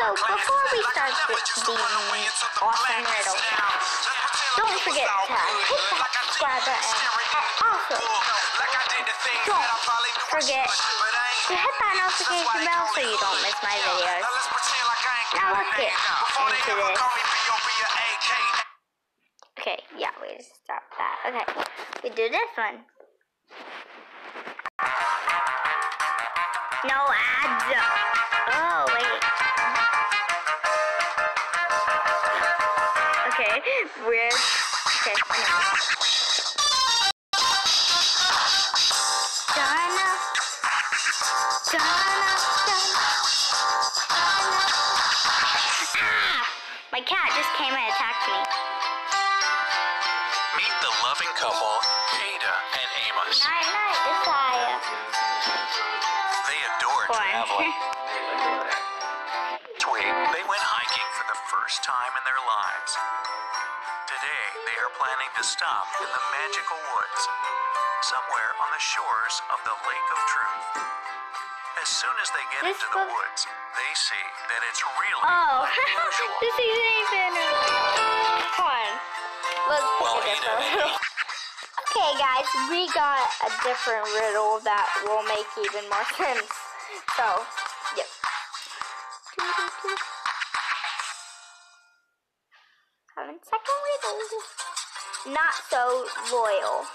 so before we start the, the awesome riddle, don't forget to hit that subscribe button. and also don't forget to hit that notification bell so you don't miss my videos. Now let's get into this. Okay, yeah, we just stop that. Okay, we do this one. No ads. Oh, wait. Okay, weird. Okay, One. Tweet, they went hiking for the first time in their lives. Today, they are planning to stop in the magical woods, somewhere on the shores of the Lake of Truth. As soon as they get This into the woods, they see that it's really Oh, unusual. this isn't even fun. Let's Well, pick Ada this. Okay, guys, we got a different riddle that will make even more sense. So, yep. Having second riddle. Not so loyal.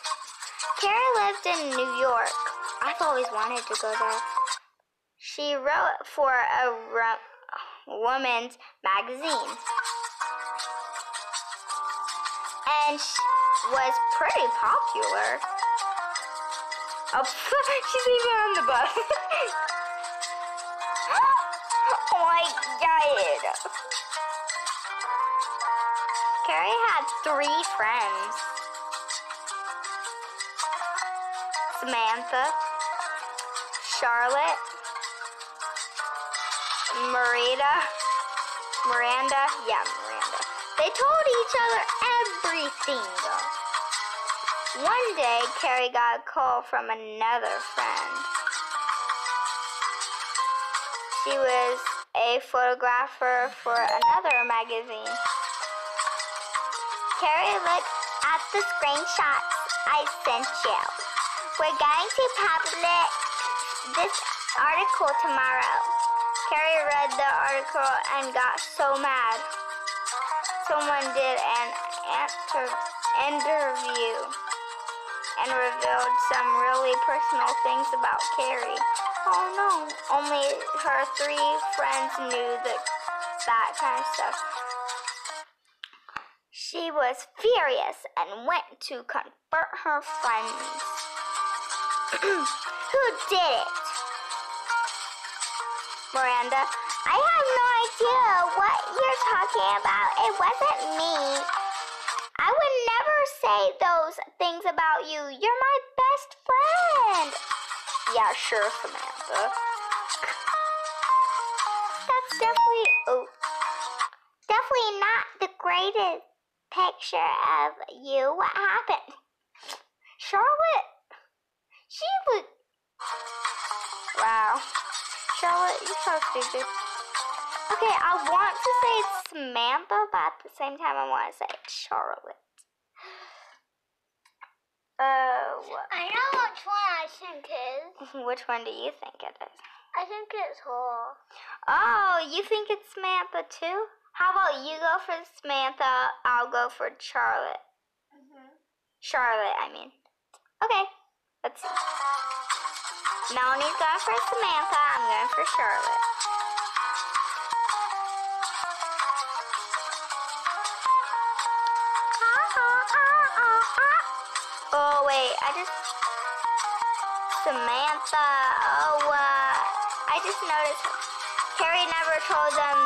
Kara lived in New York. I've always wanted to go there. She wrote for a woman's magazine. And she was pretty popular. Oh, she's even on the bus. my god. Carrie had three friends Samantha, Charlotte, Marita, Miranda, yeah, Miranda. They told each other everything. One day, Carrie got a call from another friend. She was a photographer for another magazine. Carrie, look at the screenshots I sent you. We're going to publish this article tomorrow. Carrie read the article and got so mad. Someone did an inter- interview and revealed some really personal things about Carrie. Oh no, only her three friends knew that, that kind of stuff. She was furious and went to confront her friends. Who did it? Miranda, I have no idea what you're talking about. It wasn't me. I would never say those things about you. You're my best friend. Yeah, sure, Samantha. That's definitely oh, definitely not the greatest picture of you. What happened? Charlotte, she was. Wow. Charlotte, you're so stupid. Okay, I want to say Samantha, but at the same time, I want to say Charlotte. Uh, I know which one I think is. which one do you think it is? I think it's her. Oh, you think it's Samantha too? How about you go for Samantha? I'll go for Charlotte. Charlotte, I mean. Okay, let's see. Melanie's going for Samantha. I'm going for Charlotte. Oh wait, I just Samantha. Oh, uh, I just noticed Carrie never told them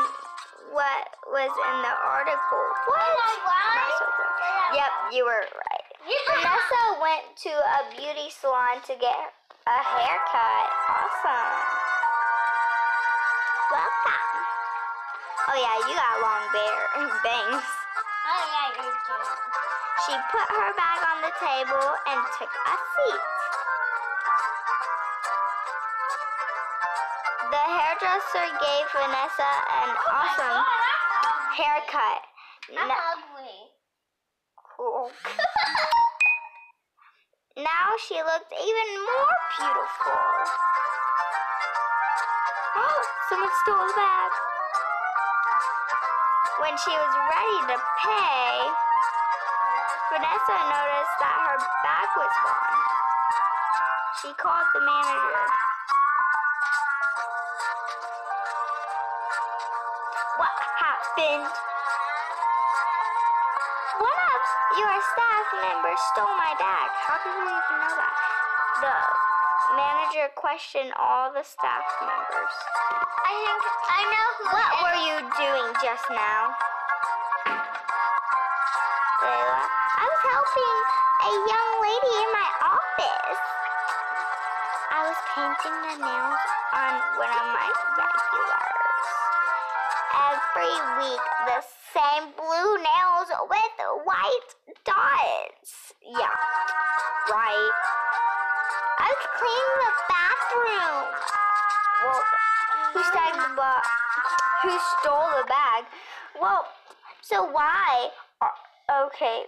what was in the article. What? Good. Yep, you were right. Vanessa went to a beauty salon to get a haircut. Awesome. Welcome. Oh yeah, you got long bear bangs. Oh yeah, you do. She put her bag on the table and took a seat. The hairdresser gave Vanessa an oh awesome haircut. I'm ugly. cool. now she looked even more beautiful. Oh, someone stole the bag. When she was ready to pay, Vanessa noticed that her bag was gone. She called the manager. What happened? One of your staff members stole my bag. How did you even know that? The manager questioned all the staff members. I think I know who. What were you doing just now? Was helping a young lady in my office. I was painting the nails on one of my regulars. Every week, the same blue nails with white dots. Yeah, right. I was cleaning the bathroom. Well, who stole the bag? Who stole the bag? Well, so why? Uh, okay.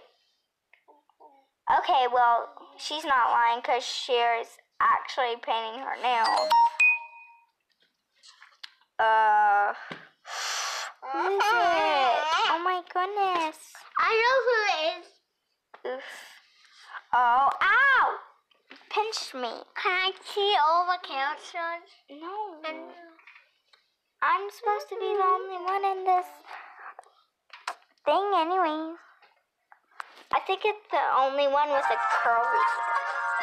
Okay, well, she's not lying because she's actually painting her nails. Uh, who is it? Oh my goodness. I know who it is. Oof. Oh, ow! Pinched me. Can I see all the characters? No. And I'm supposed to be the only one in this thing, anyways. I think it's the only one with a curly.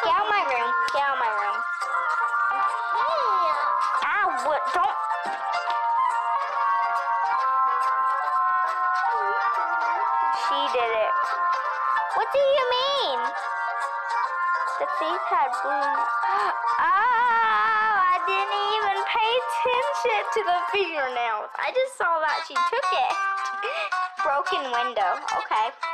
Get out my room. Get out my room. Hey. Ow, what? Don't. She did it. What do you mean? The thief had blue. Oh, I didn't even pay attention to the fingernails. I just saw that she took it. Broken window. Okay.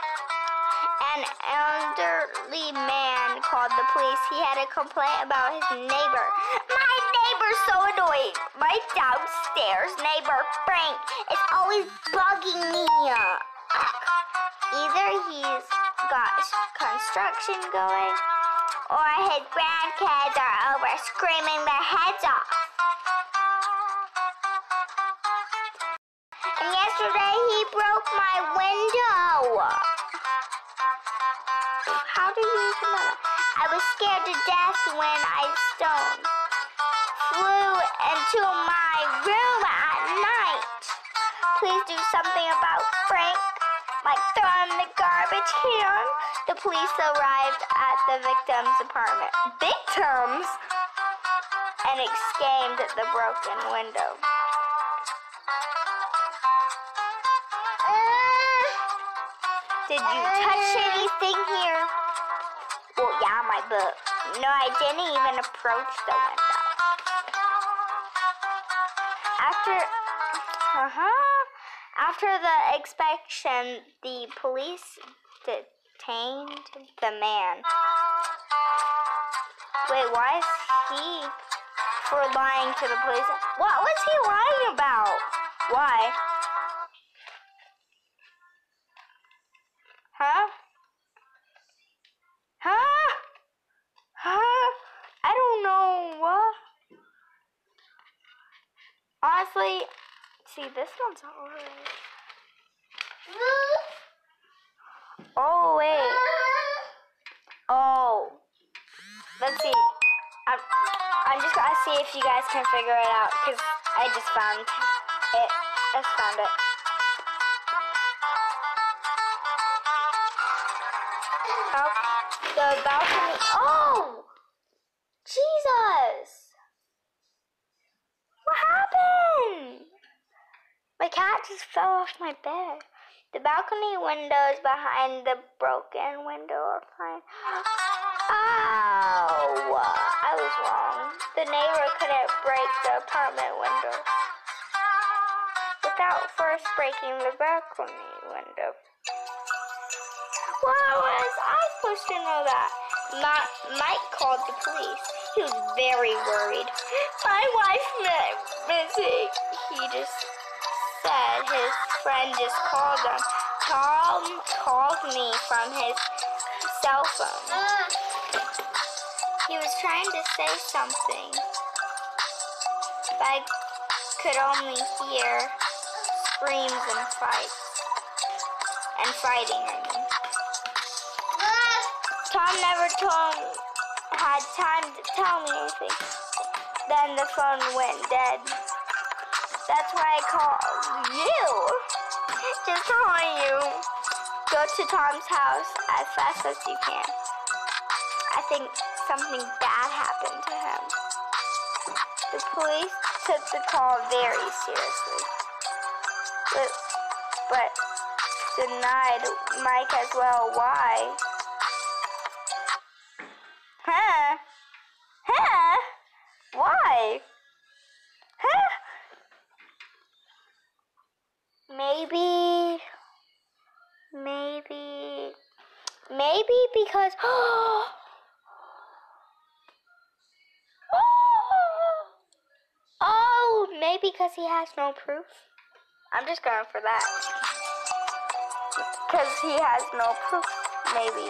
An elderly man called the police. He had a complaint about his neighbor. My neighbor's so annoying. My downstairs neighbor, Frank, is always bugging me. Either he's got construction going, or his grandkids are over screaming their heads off. I was scared to death when I stone flew into my room at night. Please do something about Frank, like throw him in the garbage can. The police arrived at the victim's apartment. Victims? And exclaimed at the broken window. Uh, did you touch anything here? My book. No, I didn't even approach the window. After, uh-huh. After the inspection, the police detained the man. Wait, why is he for lying to the police? What was he lying about? Why? See, this one's alright. Oh, wait. Oh. Let's see. I'm, I'm just gonna see if you guys can figure it out, because I just found it. I just found it. How, the balcony. Oh! Jesus! What happened? My cat my bed. The balcony windows behind the broken window are fine. Oh, I was wrong. The neighbor couldn't break the apartment window without first breaking the balcony window. Why was I supposed to know that? Ma- Mike called the police. He was very worried. My wife missing. He just said his friend just called him. Tom called me from his cell phone. He was trying to say something, but I could only hear screams and fights. And fighting, I mean. Tom never told me, had time to tell me anything. Then the phone went dead. That's why I called you. Just calling you. Go to Tom's house as fast as you can. I think something bad happened to him. The police took the call very seriously. But, but denied Mike as well. Why? Maybe. Maybe. Maybe because. Oh, maybe because he has no proof. I'm just going for that. Because he has no proof, maybe.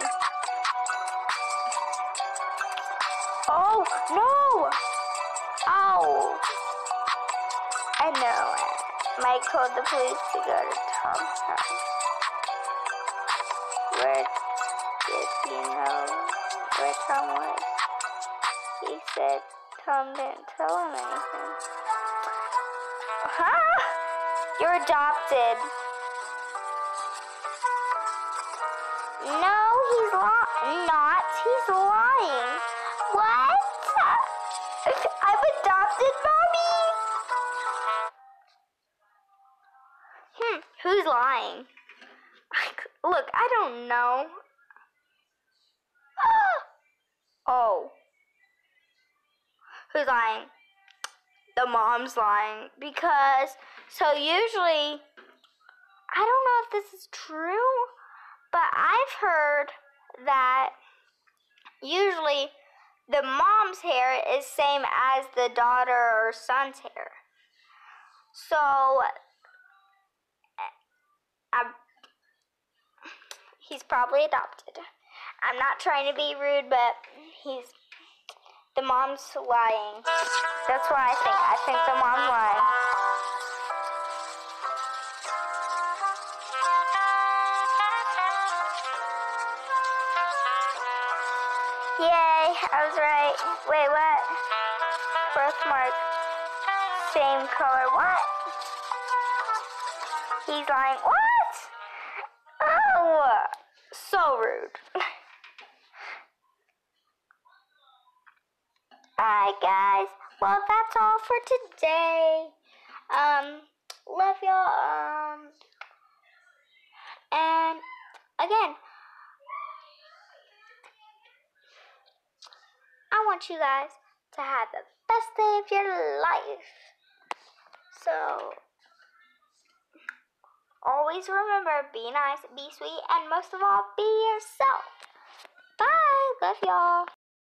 Oh, no! Ow! I know told the police to go to Tom's house. Where did he know where Tom was? He said Tom didn't tell him anything. Huh? You're adopted. No, he's li- not. He's lying. Lying? Look, I don't know. Ah! oh. Who's lying? The mom's lying because so usually I don't know if this is true, but I've heard that usually the mom's hair is same as the daughter or son's hair. So I'm, he's probably adopted. I'm not trying to be rude, but he's the mom's lying. That's what I think. I think the mom's lying. Yay, I was right. Wait, what? Birthmark. Same color. What? He's lying. What? Oh, so rude. Alright, guys. Well, that's all for today. Um, love y'all. Um, and again, I want you guys to have the best day of your life. So, always remember be nice, be sweet, and most of all, be yourself. Bye. Love y'all.